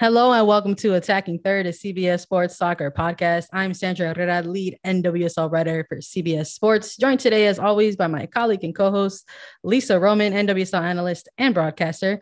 Hello and welcome to Attacking Third, a CBS Sports Soccer podcast. I'm Sandra Herrera, lead NWSL writer for CBS Sports. Joined today, as always, by my colleague and co-host Lisa Roman, NWSL analyst and broadcaster.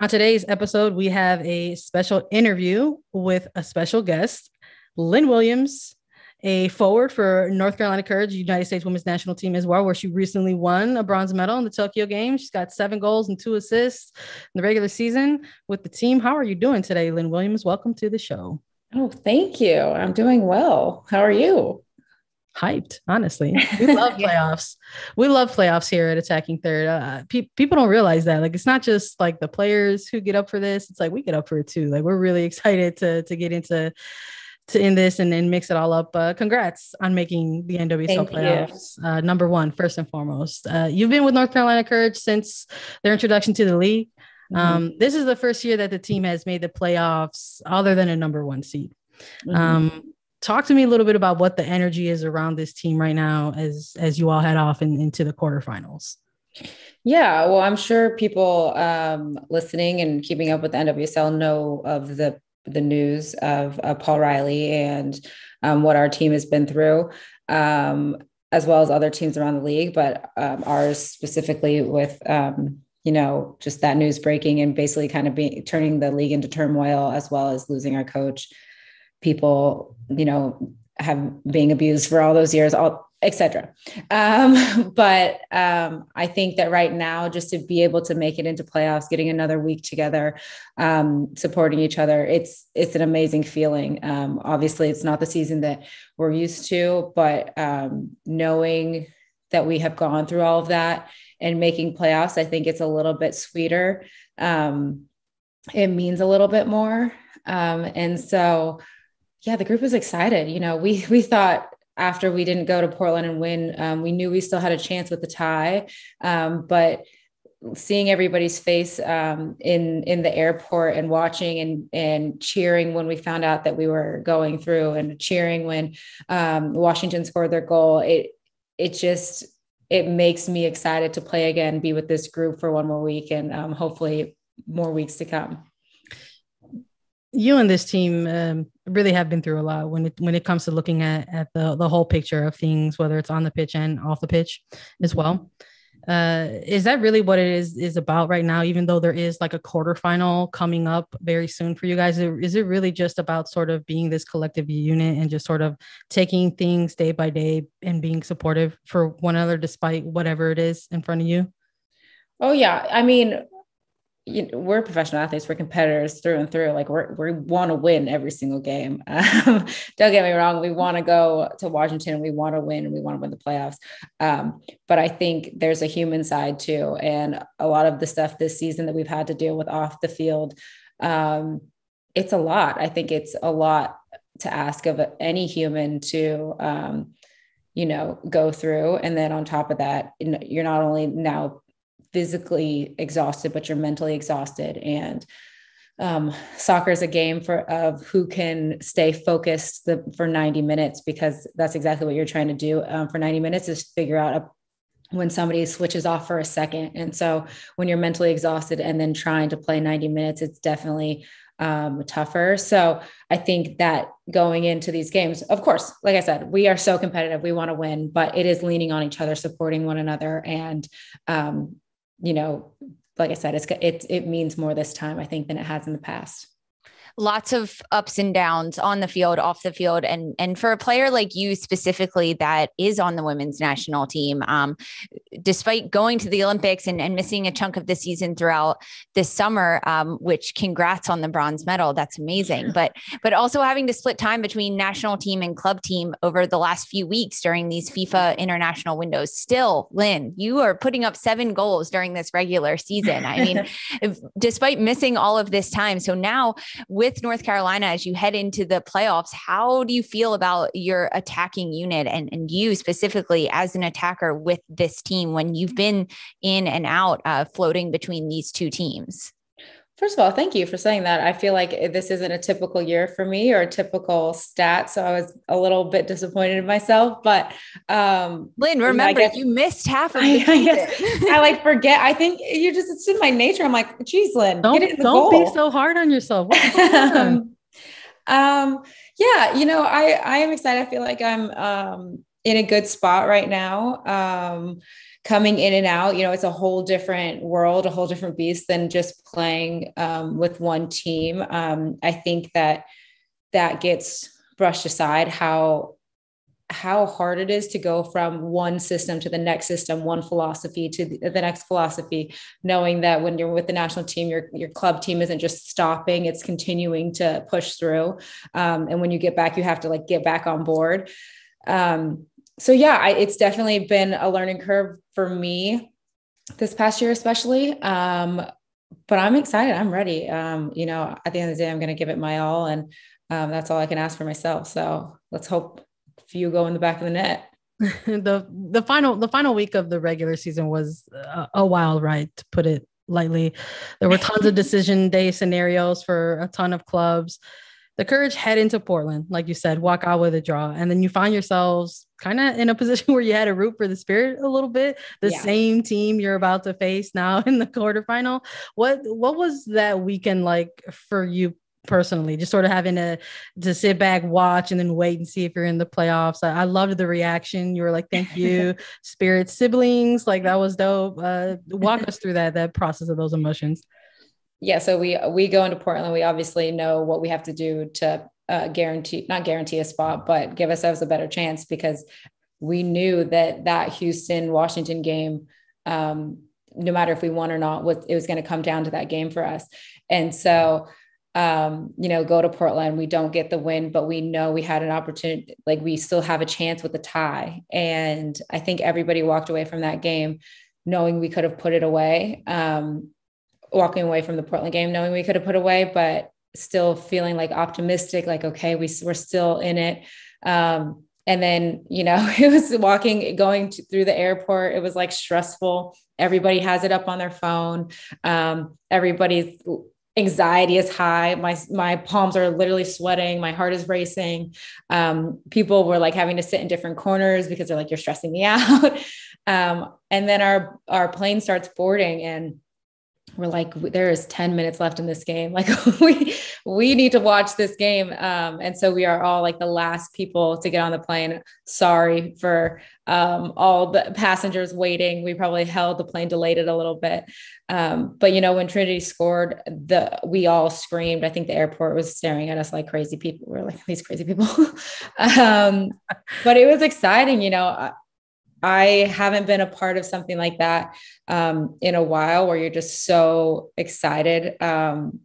On today's episode, we have a special interview with a special guest, Lynn Williams, a forward for North Carolina Courage, United States Women's National Team as well, where she recently won a bronze medal in the Tokyo Games. She's got seven goals and two assists in the regular season with the team. How are you doing today, Lynn Williams? Welcome to the show. Oh, thank you. I'm doing well. How are you? Hyped, honestly. We love playoffs. We love playoffs here at Attacking Third. Uh, pe- people don't realize that. Like, it's not just like the players who get up for this. It's like we get up for it too. Like, we're really excited to to get into to end this and then mix it all up. Uh, congrats on making the NWSL playoffs. Uh, number one, first and foremost. Uh, you've been with North Carolina Courage since their introduction to the league. Mm-hmm. Um, this is the first year that the team has made the playoffs other than a number one seed. Mm-hmm. Um, talk to me a little bit about what the energy is around this team right now as as you all head off in, into the quarterfinals. Yeah, well, I'm sure people um, listening and keeping up with the NWSL know of the the news of, Paul Riley and um, what our team has been through, um, as well as other teams around the league, but um, ours specifically with um, you know just that news breaking and basically kind of being turning the league into turmoil, as well as losing our coach. People, you know, have being abused for all those years. All etc. Um, but um, I think that right now, just to be able to make it into playoffs, getting another week together, um, supporting each other, it's it's an amazing feeling. Um, obviously, it's not the season that we're used to, but um, knowing that we have gone through all of that and making playoffs, I think it's a little bit sweeter. Um, it means a little bit more, and so yeah, the group was excited. You know, we we thought after we didn't go to Portland and win, um, we knew we still had a chance with the tie. Um, but seeing everybody's face um, in in the airport and watching and and cheering when we found out that we were going through and cheering when um, Washington scored their goal, it it just it makes me excited to play again, be with this group for one more week, and um, hopefully more weeks to come you and this team um, really have been through a lot when it when it comes to looking at at the the whole picture of things, whether it's on the pitch and off the pitch as well. Uh, is that really what it is is about right now? Even though there is like a quarterfinal coming up very soon for you guys, is it really just about sort of being this collective unit and just sort of taking things day by day and being supportive for one another despite whatever it is in front of you? Oh yeah, I mean, you know, we're professional athletes, we're competitors through and through. Like we're, we want to win every single game. Um, don't get me wrong. We want to go to Washington and we want to win and we want to win the playoffs. Um, but I think there's a human side too. And a lot of the stuff this season that we've had to deal with off the field, um, it's a lot. I think it's a lot to ask of any human to, um, you know, go through. And then on top of that, you're not only now physically exhausted, but you're mentally exhausted. And um, soccer is a game for of who can stay focused the, for 90 minutes because that's exactly what you're trying to do um, for 90 minutes is figure out a, when somebody switches off for a second. And so when you're mentally exhausted and then trying to play 90 minutes, it's definitely um, tougher. So I think that going into these games, of course, like I said, we are so competitive. We want to win, but it is leaning on each other, supporting one another, and um, you know, like I said, it's it it means more this time, I think, than it has in the past lots of ups and downs on the field, off the field, and and for a player like you specifically that is on the women's national team, um, despite going to the Olympics and, and missing a chunk of the season throughout this summer, um, which congrats on the bronze medal, that's amazing. But but also having to split time between national team and club team over the last few weeks during these FIFA international windows. Still, Lynn, you are putting up seven goals during this regular season. I mean, if, despite missing all of this time, so now with North Carolina as you head into the playoffs, how do you feel about your attacking unit and, and you specifically as an attacker with this team when you've been in and out uh, floating between these two teams? First of all, thank you for saying that. I feel like this isn't a typical year for me or a typical stat. So I was a little bit disappointed in myself. But um Lynn, remember you missed half of the I, I, like forget. I think you just it's in my nature. I'm like, geez, Lynn, don't, don't goal. be so hard on yourself. um, um, yeah, you know, I I am excited. I feel like I'm um in a good spot right now. Um coming in and out you know it's a whole different world a whole different beast than just playing um, with one team. Um, i think that that gets brushed aside how how hard it is to go from one system to the next system one philosophy to the, next philosophy knowing that when you're with the national team your your club team isn't just stopping it's continuing to push through. Um, and when you get back you have to like get back on board. Um, so yeah, I, it's definitely been a learning curve for me this past year, especially. Um, but I'm excited. I'm ready. Um, you know, at the end of the day, I'm going to give it my all, and um, that's all I can ask for myself. So let's hope few go in the back of the net. the the final the final week of the regular season was a, a wild ride, to put it lightly. There were tons of decision day scenarios for a ton of clubs the courage head into Portland, like you said, walk out with a draw, and then you find yourselves kind of in a position where you had to root for the Spirit a little bit. The yeah. same team you're about to face now in the quarterfinal. What what was that weekend like for you personally? Just sort of having to to sit back, watch, and then wait and see if you're in the playoffs. I, I loved the reaction. You were like, "Thank you, Spirit siblings." Like that was dope. Uh, walk us through that that process of those emotions yeah, so we we go into Portland. We obviously know what we have to do to uh, guarantee not guarantee a spot, but give ourselves a better chance because we knew that that Houston Washington game, um, no matter if we won or not, was it was going to come down to that game for us. And so, um, you know, go to Portland, we don't get the win, but we know we had an opportunity. Like we still have a chance with the tie, and I think everybody walked away from that game knowing we could have put it away. Um, walking away from the Portland game knowing we could have put away, but still feeling like optimistic, like, okay, we, we're still in it. Um, and then, you know, it was walking, going to, through the airport. It was like stressful. Everybody has it up on their phone. Um, everybody's anxiety is high. My, my palms are literally sweating. My heart is racing. Um, people were like having to sit in different corners because they're like, you're stressing me out. Um, and then our, our plane starts boarding and we're like there is 10 minutes left in this game. Like we we need to watch this game. Um, and so we are all like the last people to get on the plane. Sorry for um, all the passengers waiting. We probably held the plane delayed it a little bit. Um, but you know when trinity scored the we all screamed. I think the airport was staring at us like crazy people we are like these crazy people. Um, but it was exciting you know I haven't been a part of something like that um, in a while where you're just so excited um,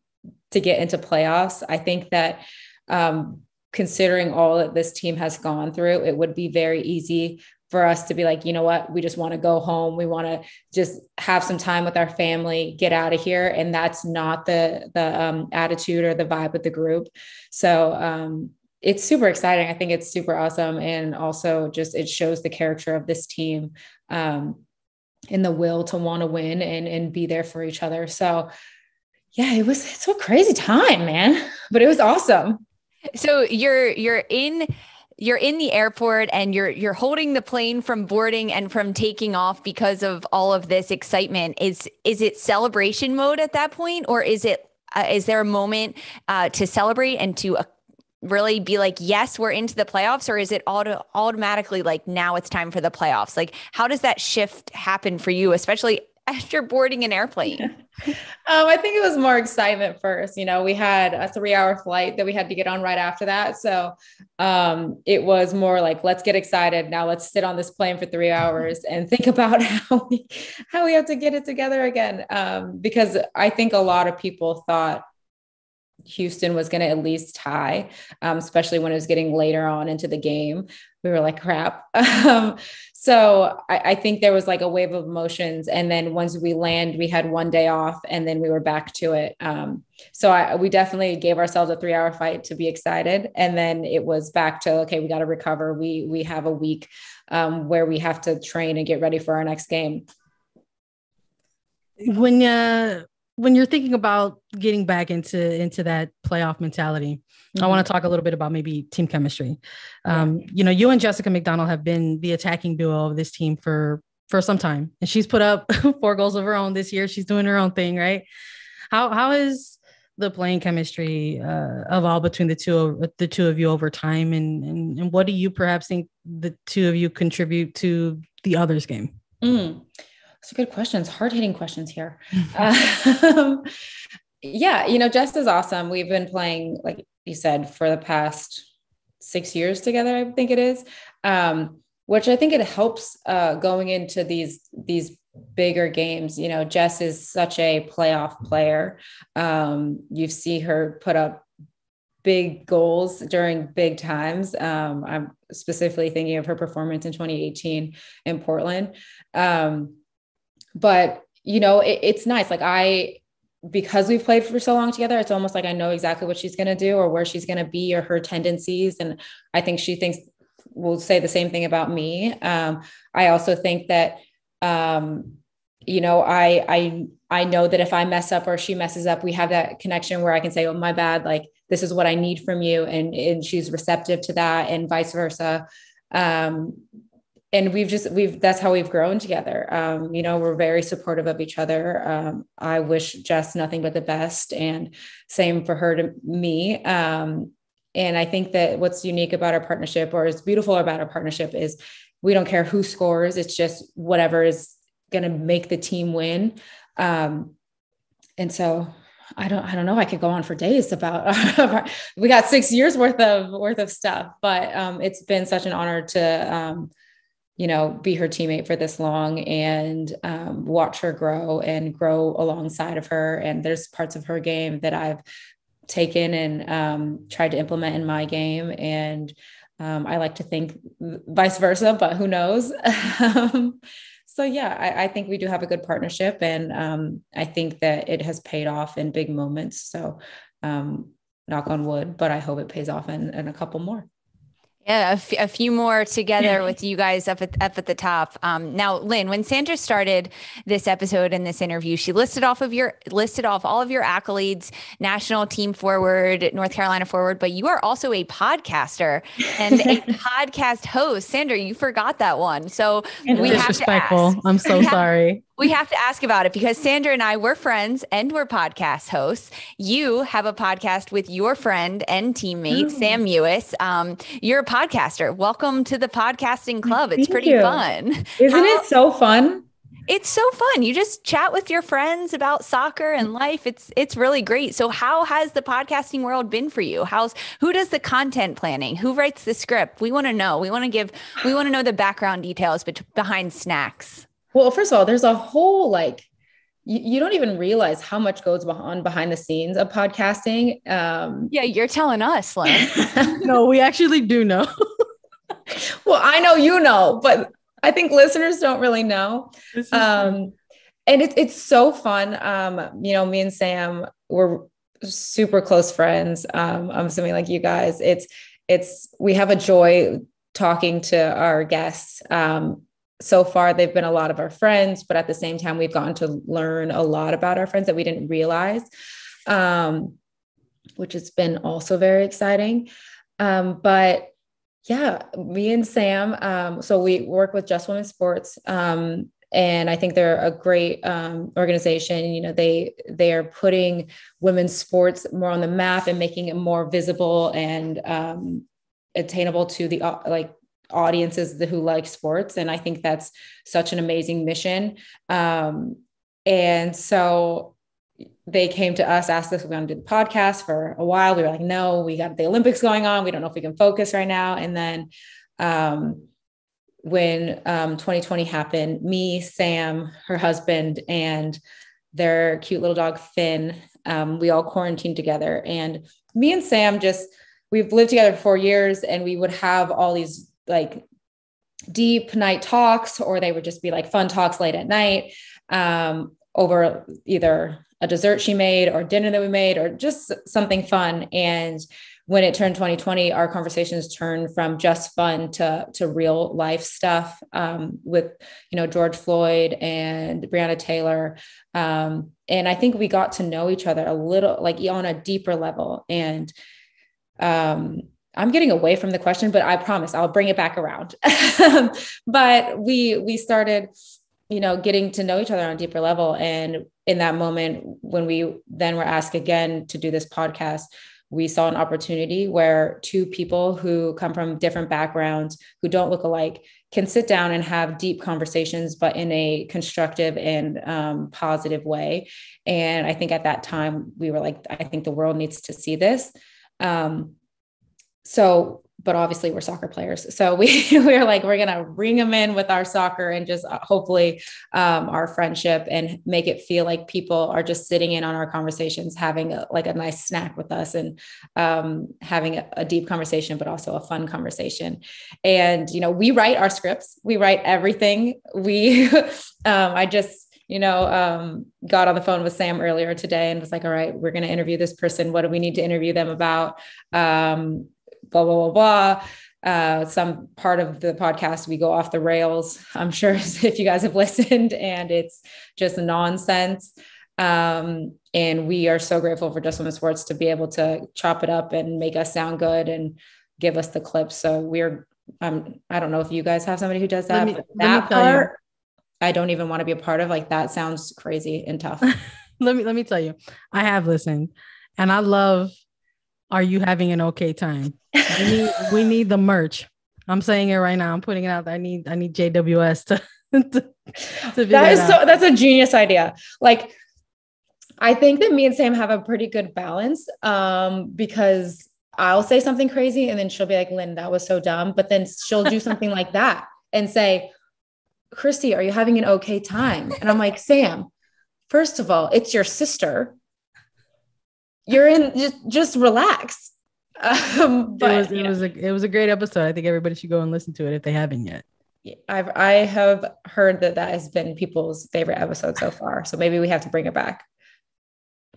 to get into playoffs. I think that um, considering all that this team has gone through, it would be very easy for us to be like, you know what, we just want to go home. We want to just have some time with our family, get out of here. And that's not the the um, attitude or the vibe of the group. So um, it's super exciting. I think it's super awesome. And also just it shows the character of this team um, and the will to want to win and, and be there for each other. So yeah, it was it's a crazy time, man. But it was awesome. So you're you're in you're in the airport and you're you're holding the plane from boarding and from taking off because of all of this excitement is is it celebration mode at that point or is it uh, is there a moment uh, to celebrate and to really be like, yes, we're into the playoffs, or is it auto- automatically like now it's time for the playoffs? Like, how does that shift happen for you, especially after boarding an airplane? um, I think it was more excitement first. You know, we had a three hour flight that we had to get on right after that. So um, it was more like, let's get excited. Now let's sit on this plane for three hours and think about how we, how we have to get it together again. Um, because I think a lot of people thought Houston was going to at least tie, um, especially when it was getting later on into the game. We were like, crap. Um, so I, I, think there was like a wave of emotions. And then once we land, we had one day off and then we were back to it. Um, so I, we definitely gave ourselves a three hour fight to be excited. And then it was back to, okay, we got to recover. We, we have a week um, where we have to train and get ready for our next game. When, uh, when you're thinking about getting back into into that playoff mentality, mm-hmm. I want to talk a little bit about maybe team chemistry. Um, yeah. You know, you and Jessica McDonald have been the attacking duo of this team for for some time, and she's put up four goals of her own this year. She's doing her own thing, right? How how is the playing chemistry uh, evolve between the two the two of you over time, and, and and what do you perhaps think the two of you contribute to the others game? Mm. Those are good questions, hard hitting questions here. um, yeah, you know, Jess is awesome. We've been playing, like you said, for the past six years together, I think it is. Um, which I think it helps uh, going into these these bigger games. You know, Jess is such a playoff player. Um, you see her put up big goals during big times. Um, I'm specifically thinking of her performance in 2018 in Portland. Um, but you know, it, it's nice. Like I, because we've played for so long together, it's almost like I know exactly what she's going to do or where she's going to be or her tendencies. And I think she thinks will say the same thing about me. Um, I also think that, um, you know, I, I, I know that if I mess up or she messes up, we have that connection where I can say, "Oh, my bad. Like this is what I need from you," and and she's receptive to that, and vice versa. Um, and we've just we've that's how we've grown together. Um, you know we're very supportive of each other. Um, i wish jess nothing but the best and same for her to me. Um, and i think that what's unique about our partnership or is beautiful about our partnership is we don't care who scores. It's just whatever is going to make the team win. Um, and so I don't I don't know I could go on for days about we got 6 years worth of worth of stuff but um, it's been such an honor to um, you know, be her teammate for this long and um, watch her grow and grow alongside of her. And there's parts of her game that I've taken and um, tried to implement in my game. And um, I like to think vice versa, but who knows? Um, so yeah, I, I, think we do have a good partnership, and um, I think that it has paid off in big moments. So um, knock on wood, but I hope it pays off in, in a couple more. Yeah, a, f- a few more together with you guys up at, up at the top. Um, now, Lynn, when Sandra started this episode and this interview, she listed off of your listed off all of your accolades, national team forward, North Carolina forward, but you are also a podcaster and a podcast host. Sandra, you forgot that one, so we have to ask. I'm so sorry we have to ask about it because Sandra and I were friends and we're podcast hosts. You have a podcast with your friend and teammate, Ooh. Sam Mewis. Um, you're a podcaster. Welcome to the podcasting club. It's Thank pretty you. fun. Isn't How, it so fun? It's so fun. You just chat with your friends about soccer and life. It's it's really great. So how has the podcasting world been for you? How's who does the content planning? Who writes the script? We want to know. We want to give we want to know the background details behind snacks. Well, first of all, there's a whole like you, you don't even realize how much goes on behind the scenes of podcasting. Um, yeah, you're telling us, Lynn. no, we actually do know. well, I know you know, but I think listeners don't really know. Um, and it, it's so fun. Um, you know, me and Sam we're super close friends. Um, I'm assuming like you guys. It's it's we have a joy talking to our guests. Um, so far they've been a lot of our friends but at the same time we've gotten to learn a lot about our friends that we didn't realize um, which has been also very exciting. Um, but yeah me and sam um, so we work with just women sports um, and i think they're a great um, organization. You know they they are putting women's sports more on the map and making it more visible and um, attainable to the like audiences who like sports. And I think that's such an amazing mission. Um, and so they came to us, asked us, if we're going to do the podcast for a while. We were like, no, we got the Olympics going on. We don't know if we can focus right now. And then um, when um, 2020 happened, me, Sam, her husband, and their cute little dog, Finn, um, we all quarantined together. And me and Sam just, we've lived together for four years and we would have all these like deep night talks or they would just be like fun talks late at night um, over either a dessert she made or dinner that we made or just something fun and when it turned 2020 our conversations turned from just fun to to real life stuff um, with you know george floyd and breonna taylor um, and I think we got to know each other a little, like on a deeper level. And um, I'm getting away from the question, but I promise I'll bring it back around. but we we started, you know, getting to know each other on a deeper level. And in that moment, when we then were asked again to do this podcast, we saw an opportunity where two people who come from different backgrounds, who don't look alike, can sit down and have deep conversations, but in a constructive and um, positive way. And I think at that time, we were like, I think the world needs to see this. Um, so but obviously we're soccer players so we we're like we're gonna bring them in with our soccer and just uh, hopefully um, our friendship and make it feel like people are just sitting in on our conversations having a, like a nice snack with us and um, having a, a, deep conversation but also a fun conversation and you know we write our scripts we write everything we um, i just you know, um, got on the phone with Sam earlier today and was like, all right, we're going to interview this person. What do we need to interview them about? Um, blah, blah, blah, blah. Uh, some part of the podcast we go off the rails i'm sure if you guys have listened and it's just nonsense. Um, and we are so grateful for just women's sports to be able to chop it up and make us sound good and give us the clips so we're um, i don't know if you guys have somebody who does that me, that part i don't even want to be a part of like that sounds crazy and tough. Let me let me tell you. I have listened and i love are you having an okay time? We need, we need the merch. I'm saying it right now. I'm putting it out. I need I need JWS to, to, to that is so that's a genius idea. Like I think that me and Sam have a pretty good balance um, because I'll say something crazy and then she'll be like, Lynn, that was so dumb. But then she'll do something like that and say, Christy, are you having an okay time? And I'm like, Sam, first of all, it's your sister you're in just just relax. Um, but, it was it was a it was a great episode. I think everybody should go and listen to it if they haven't yet. I've I have heard that that has been people's favorite episode so far. So maybe we have to bring it back.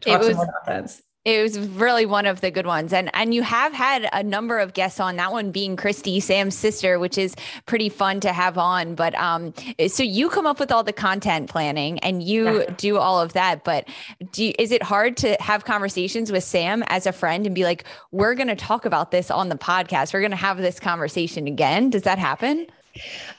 Talk it was it was really one of the good ones. And and you have had a number of guests on that one being christy sam's sister which is pretty fun to have on. But um so you come up with all the content planning and you yeah. do all of that. But do you, is it hard to have conversations with sam as a friend and be like we're going to talk about this on the podcast. We're going to have this conversation again. Does that happen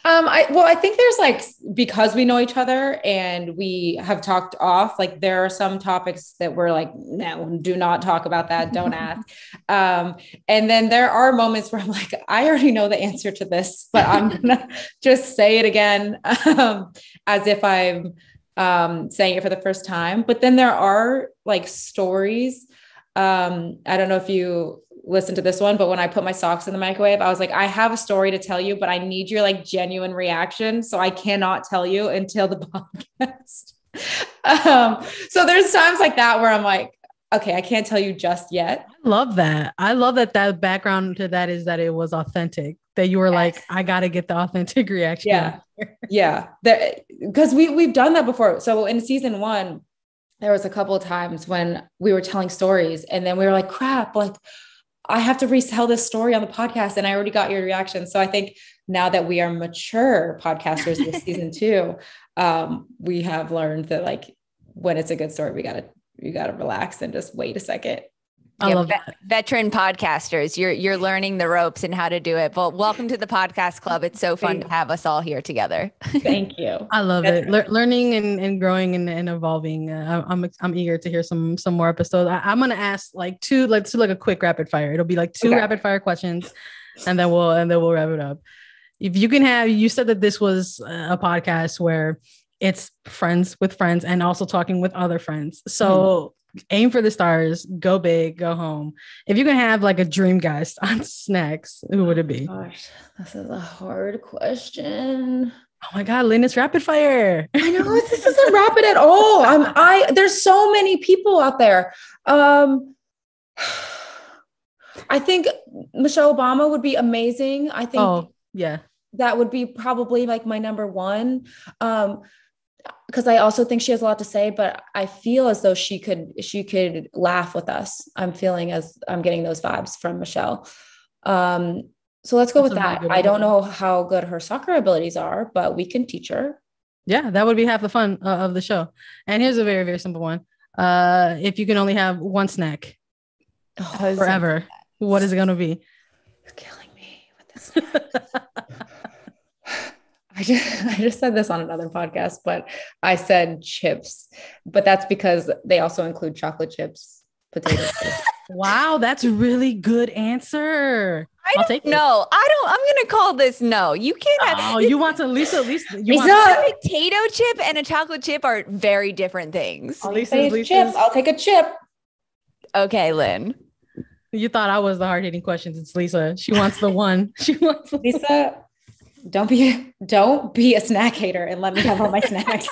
um, I well, I think there's like because we know each other and we have talked off, like there are some topics that we're like, no, do not talk about that, don't ask. Um, and then there are moments where I'm like, I already know the answer to this, but I'm gonna just say it again um, as if I'm um, saying it for the first time. But then there are like stories. Um, I don't know if you listen to this one, but when I put my socks in the microwave, I was like, I have a story to tell you, but I need your like genuine reaction. So I cannot tell you until the podcast. um, so there's times like that where I'm like, okay, I can't tell you just yet. I love that. I love that that background to that is that it was authentic. That you were yes. like, I gotta get the authentic reaction. Yeah. yeah. Because we we've done that before. So in season one, there was a couple of times when we were telling stories and then we were like, crap, like I have to retell this story on the podcast and I already got your reaction. So I think now that we are mature podcasters this season two, um, we have learned that like when it's a good story, we gotta you gotta relax and just wait a second I yeah, love that. veteran podcasters. You're you're learning the ropes and how to do it. But welcome to the podcast club. It's so fun to have us all here together. Thank you. I love it. Le- learning and, and growing and, and evolving. Uh, I'm I'm eager to hear some some more episodes. I, am gonna ask like two. Let's do like a quick rapid fire. It'll be like two okay. rapid fire questions, and then we'll and then we'll wrap it up. If you can have, you said that this was a podcast where it's friends with friends and also talking with other friends. So. Mm-hmm aim for the stars, go big, go home. If you can have like a dream guest on snacks, who would it be? Oh gosh, this is a hard question. Oh my God, Lynn, it's rapid fire. I know this isn't rapid at all. I'm I there's so many people out there. Um I think Michelle Obama would be amazing. I think oh, yeah. That would be probably like my number one. Um, because I also think she has a lot to say, but I feel as though she could she could laugh with us. I'm feeling as I'm getting those vibes from Michelle. Um, so let's go That's with that. I don't know how good her soccer abilities are, but we can teach her. Yeah, that would be half the fun uh, of the show. And here's a very, very simple one. Uh, if you can only have one snack Oh, forever, what is it going to be? You're killing me with this. I just, I just said this on another podcast, but I said chips, but that's because they also include chocolate chips, potato chips. Wow, that's a really good answer. I I'll don't take it. I don't. I'm gonna call this no. You can't have. Oh, you want to Lisa? Lisa, you Lisa! want a potato chip and a chocolate chip are very different things. All you Lisa's- say is Lisa's- chips. I'll take a chip. Okay, Lynn. You thought I was the hard hitting questions. It's Lisa. She wants the one. She wants. The- Lisa, don't be don't be a snack hater and let me have all my snacks.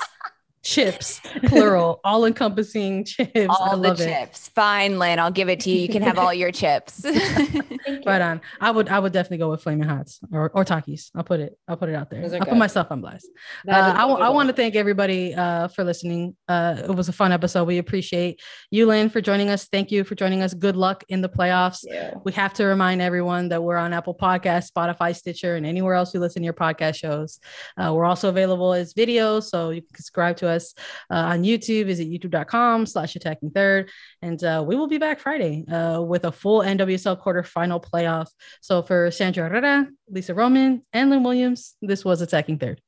Chips, plural, all encompassing chips. I All the love it. chips. Fine, Lynn. I'll give it to you. You can have all your chips. Right on. I would. I would definitely go with flaming hots or, or Takis. I'll put it. I'll put it out there. I'll put myself on blast. Uh, That is I, want to thank everybody uh, for listening. Uh, it was a fun episode. We appreciate you, Lynn, for joining us. Thank you for joining us. Good luck in the playoffs. Yeah. We have to remind everyone that we're on Apple Podcasts, Spotify, Stitcher, and anywhere else you listen to your podcast shows. Uh, we're also available as videos, so you can subscribe to us uh, on YouTube. Visit youtube.com slash attacking third. And uh, we will be back Friday uh, with a full NWSL quarterfinal playoff. So for Sandra Herrera, Lisa Roman, and Lynn Williams, this was Attacking Third.